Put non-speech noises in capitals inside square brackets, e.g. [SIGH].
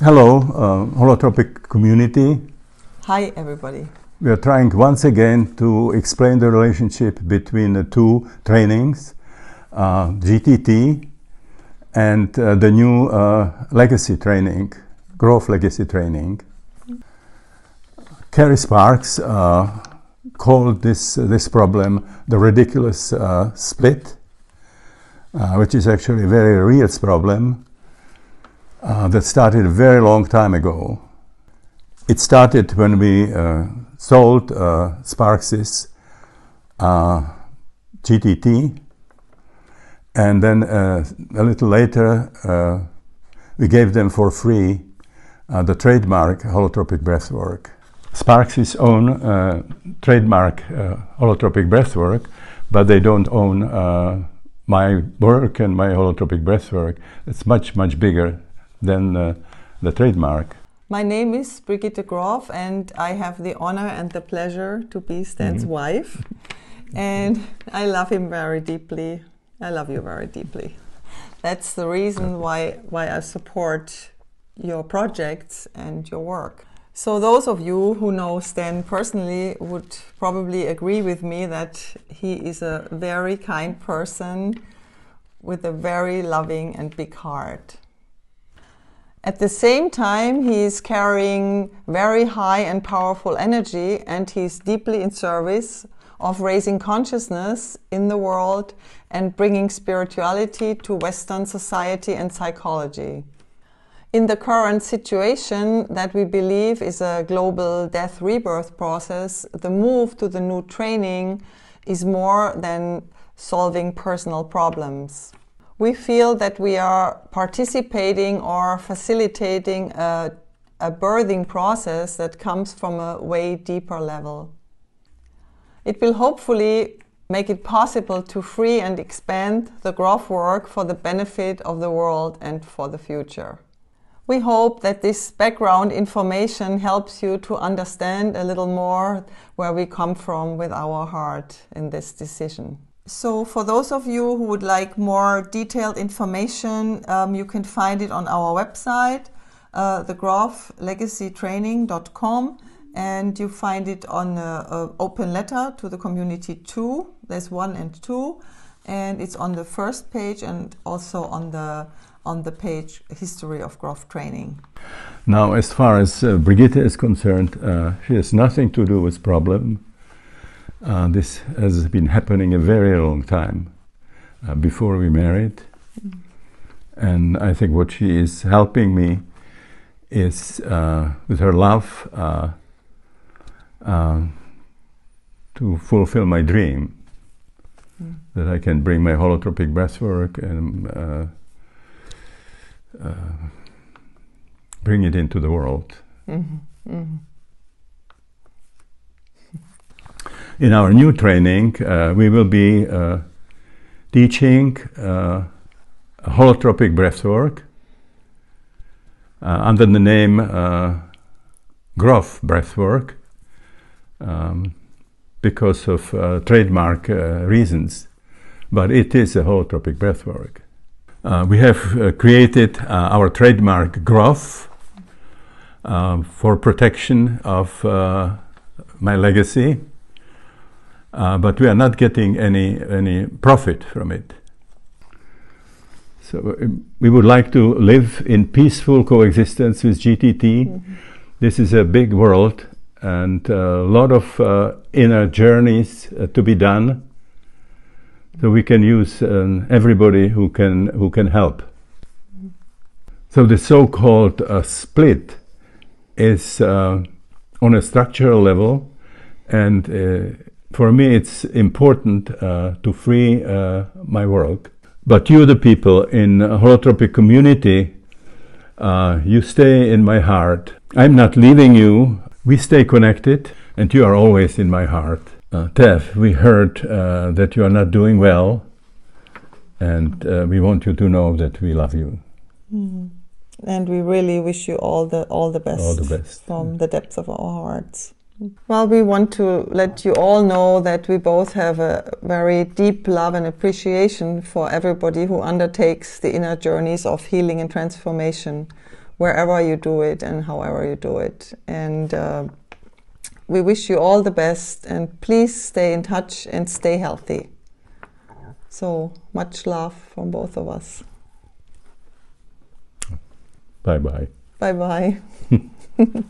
Hello, uh, holotropic community. Hi, everybody. We are trying once again to explain the relationship between the two trainings, uh, GTT and uh, the new uh, legacy training, Grof legacy training. Cary Sparks uh, called this, this problem the ridiculous uh, split, uh, which is actually a very real problem uh, that started a very long time ago. It started when we uh, sold uh, Sparks's uh, GTT, and then uh, a little later uh, we gave them for free the trademark holotropic breathwork. Sparks's own trademark holotropic breathwork, but they don't own my work and my holotropic breathwork. It's much, much bigger than uh, the trademark. My name is Brigitte Grof, and I have the honor and the pleasure to be Stan's mm -hmm. wife. And I love him very deeply. I love you very deeply. That's the reason why, why I support your projects and your work. So, those of you who know Stan personally would probably agree with me that he is a very kind person with a very loving and big heart. At the same time, he is carrying very high and powerful energy and he's deeply in service of raising consciousness in the world and bringing spirituality to Western society and psychology. In the current situation that we believe is a global death rebirth process, the move to the new training is more than solving personal problems we feel that we are participating or facilitating a, a birthing process that comes from a way deeper level. It will hopefully make it possible to free and expand the Grof work for the benefit of the world and for the future. We hope that this background information helps you to understand a little more where we come from with our heart in this decision. So, for those of you who would like more detailed information, um, you can find it on our website, uh, and you find it on an open letter to the community two. There's one and two, and it's on the first page and also on the on the page history of Grof training. Now, as far as uh, Brigitte is concerned, uh, she has nothing to do with problem uh, this has been happening a very long time uh, before we married. Mm. And I think what she is helping me is uh, with her love uh, uh, to fulfill my dream mm. that I can bring my holotropic breathwork and uh, bring it into the world. Mm-hmm. Mm-hmm. In our new training, uh, we will be uh, teaching uh, holotropic breathwork uh, under the name uh, Grof breathwork um, because of uh, trademark reasons, but it is a holotropic breathwork. we have created our trademark Grof for protection of my legacy uh, but we are not getting any any profit from it. So uh, we would like to live in peaceful coexistence with GTT. Mm-hmm. This is a big world and a lot of uh, inner journeys uh, to be done. So we can use um, everybody who can who can help. So the so-called uh, split is uh, on a structural level and for me, it's important uh, to free uh, my work. But you, the people in holotropic community, uh, you stay in my heart. I'm not leaving you. We stay connected, and you are always in my heart. Uh, Tav, we heard uh, that you are not doing well, and uh, we want you to know that we love you. Mm. And we really wish you all the all the best. All the best from the depths of our hearts. Well, we want to let you all know that we both have a very deep love and appreciation for everybody who undertakes the inner journeys of healing and transformation wherever you do it and however you do it. And uh, we wish you all the best and please stay in touch and stay healthy. So much love from both of us. Bye bye. Bye bye. [LAUGHS]